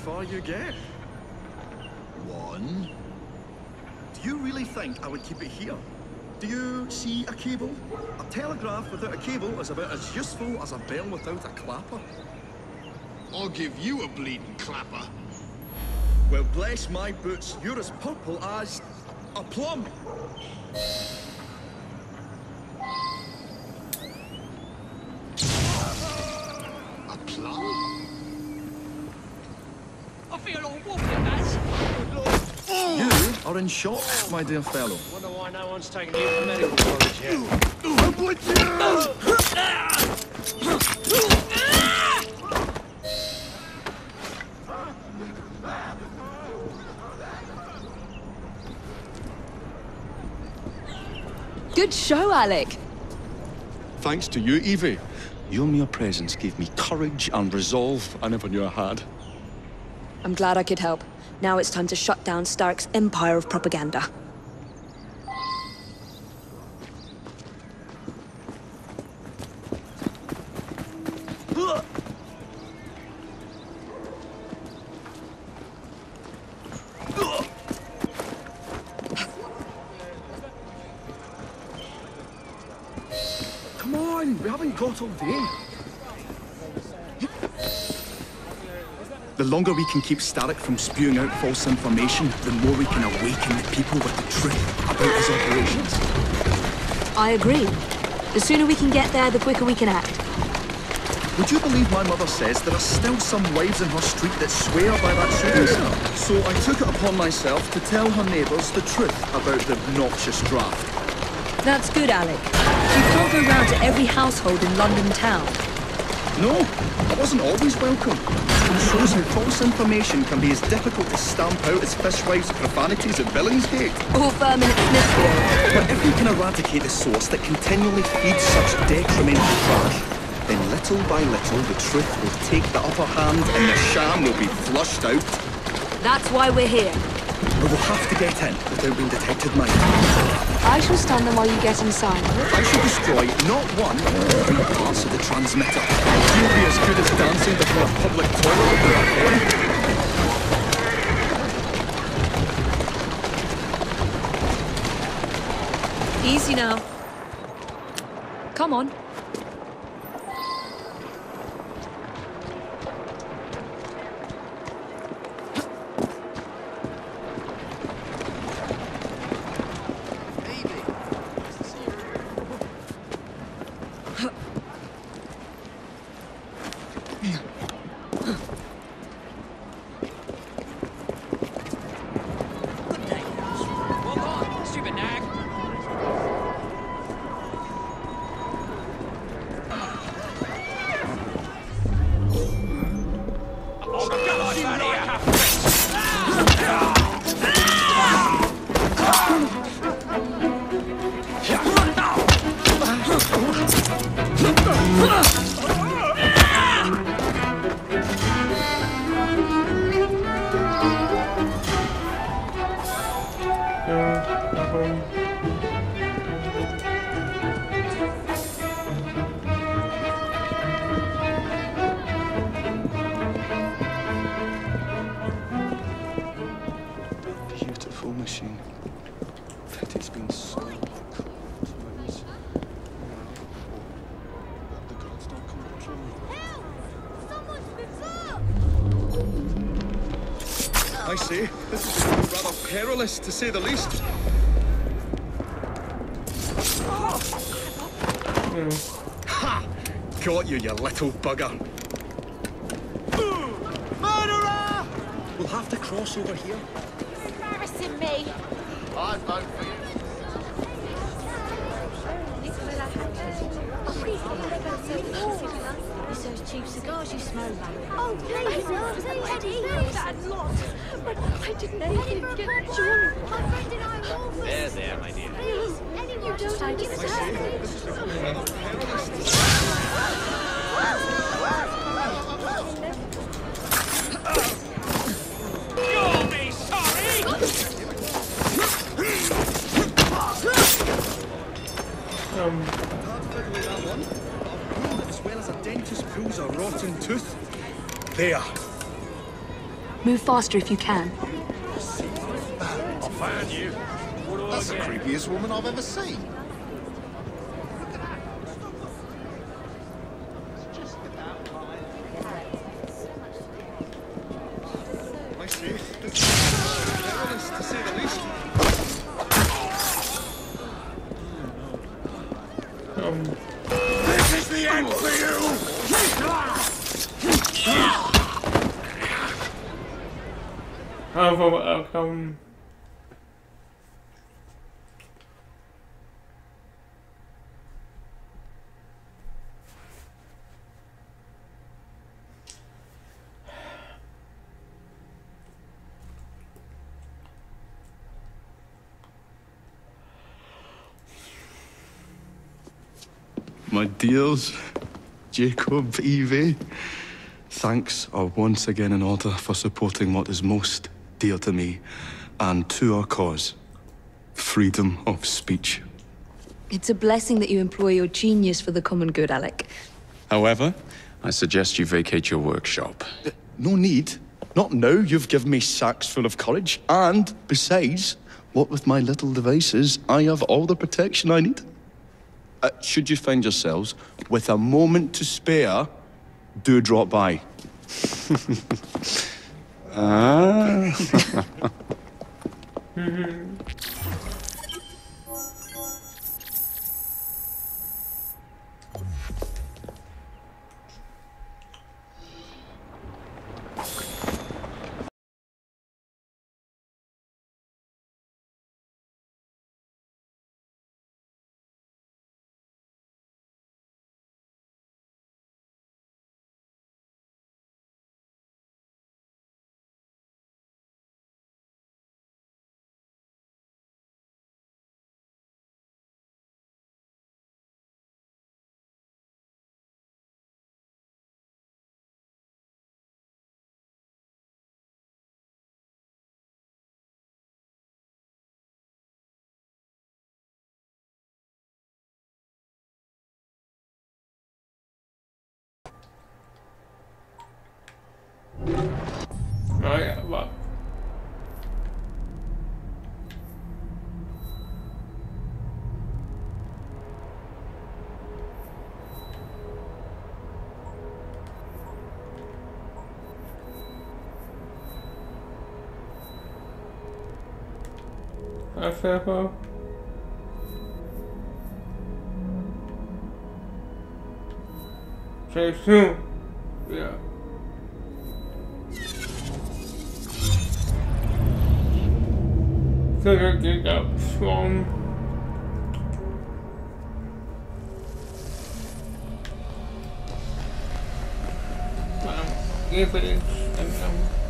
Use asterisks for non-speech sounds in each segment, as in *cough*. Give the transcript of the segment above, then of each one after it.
far you get. One. Do you really think I would keep it here? Do you see a cable? A telegraph without a cable is about as useful as a bell without a clapper. I'll give you a bleeding clapper. Well, bless my boots, you're as purple as a plum. A plum? I feel all wobbly, Baz. You are in shock, my dear fellow. Wonder why no one's taken you to medical college yet. I'm with you! Good show, Alec. Thanks to you, Evie. Your mere presence gave me courage and resolve I never knew I had. I'm glad I could help. Now it's time to shut down Starrick's empire of propaganda. Come on, we haven't got all day. The longer we can keep Starrick from spewing out false information, the more we can awaken the people with the truth about his operations. I agree. The sooner we can get there, the quicker we can act. Would you believe my mother says there are still some wives in her street that swear by that shooting So I took it upon myself to tell her neighbours the truth about the obnoxious draft. That's good, Alec. You can't go round to every household in London town. No, I wasn't always welcome. Shows how false information can be as difficult to stamp out as fishwives' profanities at Billingsgate. Or oh, vermin at Smithfield. But if we can eradicate the source that continually feeds such detrimental trash, then little by little the truth will take the upper hand and the sham will be flushed out. That's why we're here. We will have to get in without being detected, mind. I shall stand them while you get inside. I shall destroy not one, but three parts of the transmitter. You'll be as good as dancing before a public toilet with a horn. Easy now. Come on. Beautiful say, this is rather perilous, to say the least. Ha! Got you, you little bugger. Murderer! We'll have to cross over here. embarrassing me. I vote for you. It's those cheap cigars you smoke, Oh, please, no, please, please. That lot. But I didn't Penny for a get penny. joy. My friend and I are all for There, there, my dear. Please, anyone. You don't understand. You'll be sorry! As well as a dentist pulls a rotten tooth. There. Move faster if you can. I'll find you. That's the creepiest woman I've ever seen. Unavoidable outcome. My dears, Jacob, Evie, thanks are once again in order for supporting what is most dear to me and to our cause freedom of speech. It's a blessing that you employ your genius for the common good, Alec. However, I suggest you vacate your workshop. No need. Not now you've given me sacks full of courage. And besides, what with my little devices, I have all the protection I need. Uh, should you find yourselves with a moment to spare, do drop by. *laughs* 아. *laughs* *laughs* Fappo. Say soon. Yeah. Figure get up from um, evidence and um,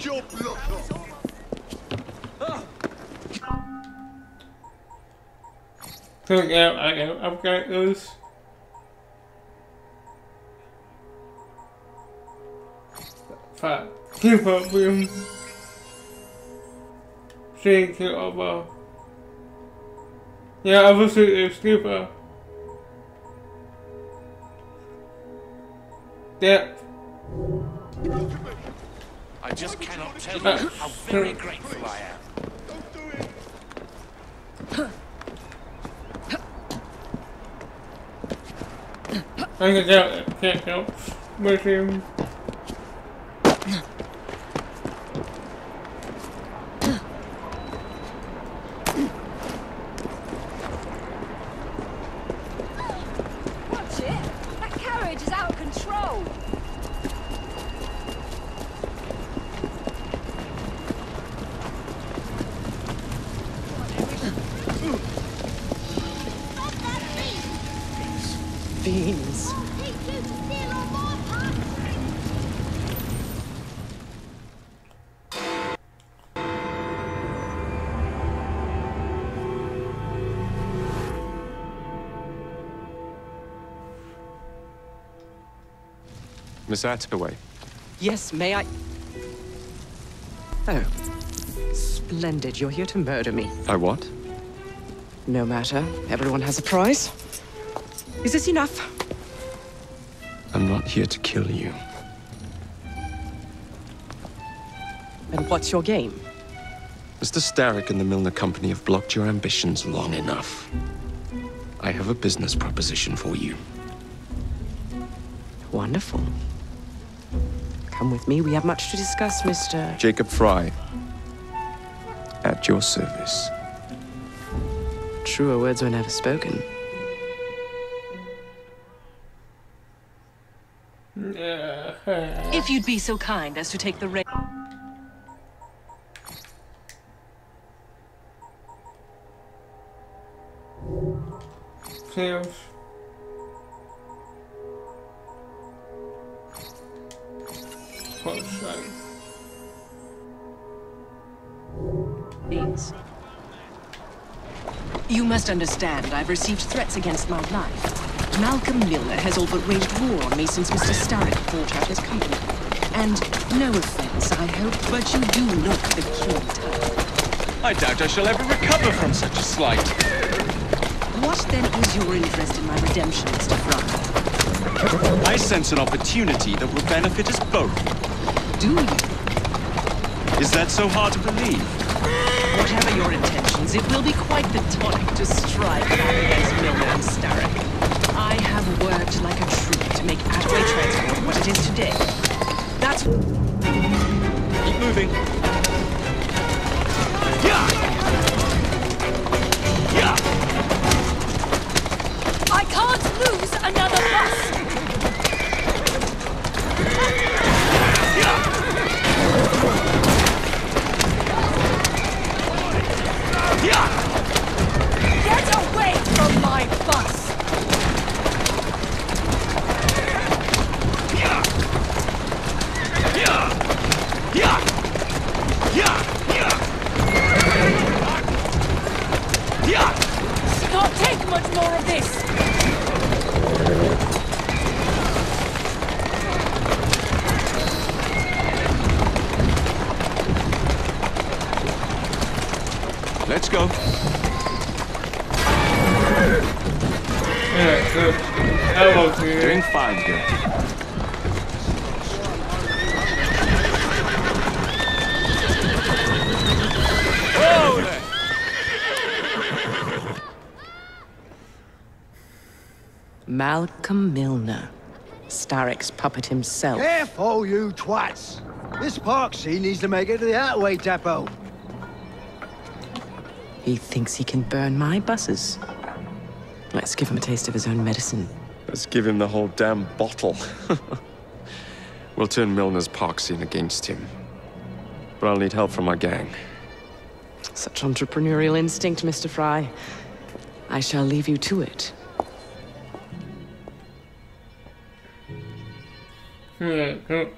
your blood So yeah, I've got this. Five. Keep up with him. Oh, yeah, obviously it's deeper. Depth. I just cannot tell you how very grateful I am. Don't do it! I can tell, can't help with Miss Attaway, Yes, may I? Oh. Splendid. You're here to murder me. I what? No matter. Everyone has a price. Is this enough? I'm not here to kill you. And what's your game? Mr. Starrick and the Millner Company have blocked your ambitions long enough. I have a business proposition for you. Wonderful. Come with me. We have much to discuss, Mr. Jacob Frye. At your service. Truer words were never spoken. If you'd be so kind as to take the ring. Tails. Close shot. Please. You must understand, I've received threats against my life. Malcolm Millner has all but waged war on me since Mr. Starrick bought out his company. And no offense, I hope, but you do look the king type. I doubt I shall ever recover from such a slight. What then is your interest in my redemption, Mr. Frye? I sense an opportunity that will benefit us both. Do you? Is that so hard to believe? Whatever your intentions, it will be quite the tonic to strike back against Millner and Starrick. I have worked like a tree to make Attaway Transport what it is today. That's... Keep moving. Doing fine here. Whoa! Malcolm Millner. Starrick's puppet himself. Careful, you twats! This paraffin needs to make it to the Attaway depot. He thinks he can burn my buses. Let's give him a taste of his own medicine. Let's give him the whole damn bottle. *laughs* we'll turn Millner's park scene against him. But I'll need help from my gang. Such entrepreneurial instinct, Mr. Frye. I shall leave you to it. Yeah, good.